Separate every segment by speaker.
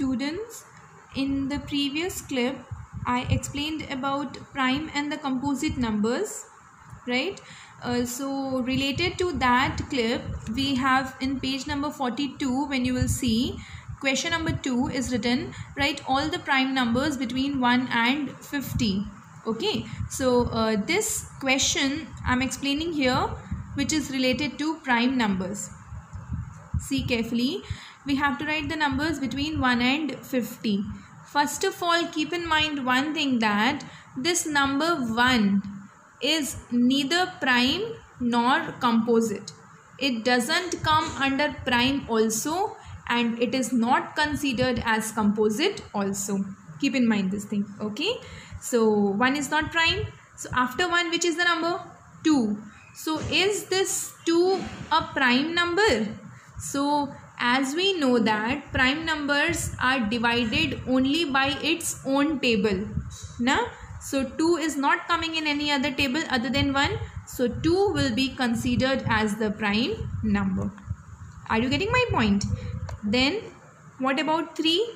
Speaker 1: students. In the previous clip i explained about prime and the composite numbers right? Uh, so related to that clip we have in page number 42 when you will see question number 2 is written write all the prime numbers between 1 and 50 okay? So uh, this question i'm explaining here which is related to prime numbers. See carefully we have to write the numbers between 1 and 50 first of all keep in mind one thing that this number 1 is neither prime nor composite. It doesn't come under prime also and it is not considered as composite also. Keep in mind this thing okay? So 1 is not prime. So after 1 which is the number? 2 so is this 2 a prime number? So as we know that prime numbers are divided only by its own table now so 2 is not coming in any other table other than 1 so 2 will be considered as the prime number. Are you getting my point? Then what about 3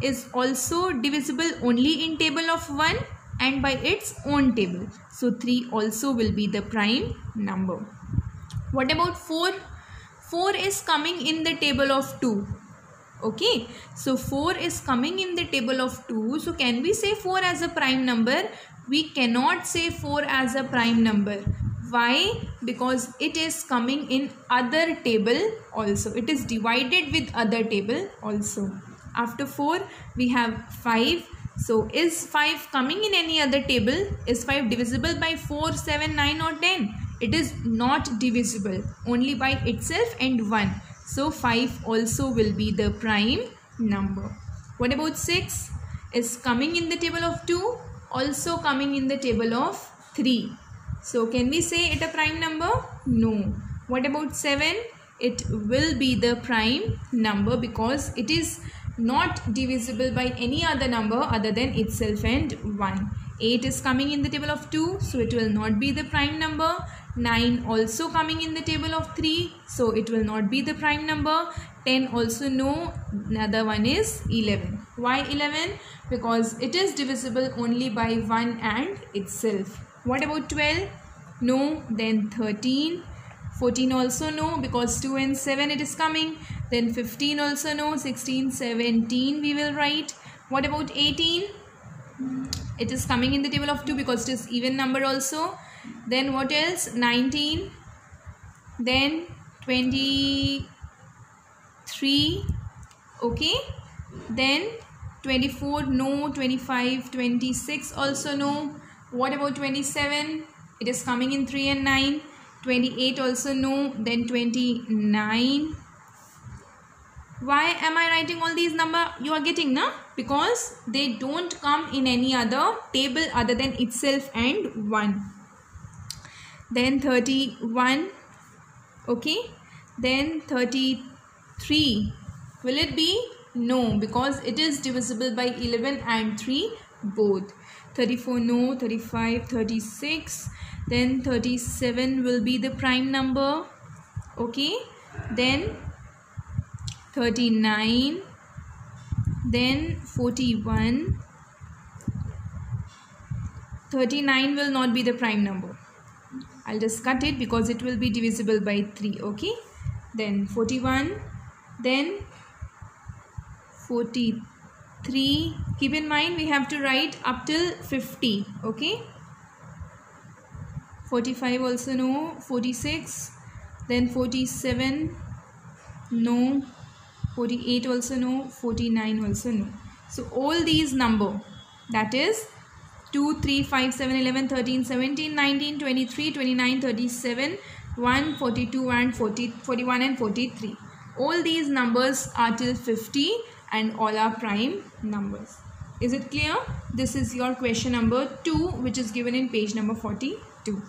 Speaker 1: is also divisible only in table of 1 and by its own table. So 3 also will be the prime number. What about 4 4 is coming in the table of 2 okay? So 4 is coming in the table of 2 so can we say 4 as a prime number? We cannot say 4 as a prime number. Why? Because it is coming in other table also. It is divided with other table also. After 4 we have 5 so is 5 coming in any other table? Is 5 divisible by 4 7 9 or 10 it is not divisible only by itself and 1 so 5 also will be the prime number. What about 6 is coming in the table of 2 also coming in the table of 3 so can we say it a prime number? No. What about 7 it will be the prime number because it is not divisible by any other number other than itself and 1 8 is coming in the table of 2 so it will not be the prime number. 9 also coming in the table of 3 so it will not be the prime number. 10 also no another one is 11 why 11 because it is divisible only by 1 and itself. What about 12 no then 13 14 also no because 2 and 7 it is coming then 15 also no 16 17 we will write. What about 18 it is coming in the table of 2 because it is even number also. Then what else? 19 then 23 okay. Then 24 no. 25 26 also no. What about 27 it is coming in 3 and 9 28 also no. Then 29 why am i writing all these number? You are getting now because they don't come in any other table other than itself and 1 then 31 okay? Then 33 will it be? No because it is divisible by 11 and 3 both. 34 no. 35 36 then 37 will be the prime number okay? Then 39 then 41 39 will not be the prime number. I'll just cut it because it will be divisible by 3 okay? Then 41 then 43 keep in mind we have to write up till 50 okay? 45 also no 46 then 47 no 48 also no 49 also no so all these number that is 2, 3, 5, 7, 11, 13, 17, 19, 23, 29, 37, 1, 42 and 40, 41 and 43. All these numbers are till 50 and all are prime numbers. Is it clear? This is your question number 2 which is given in page number 42.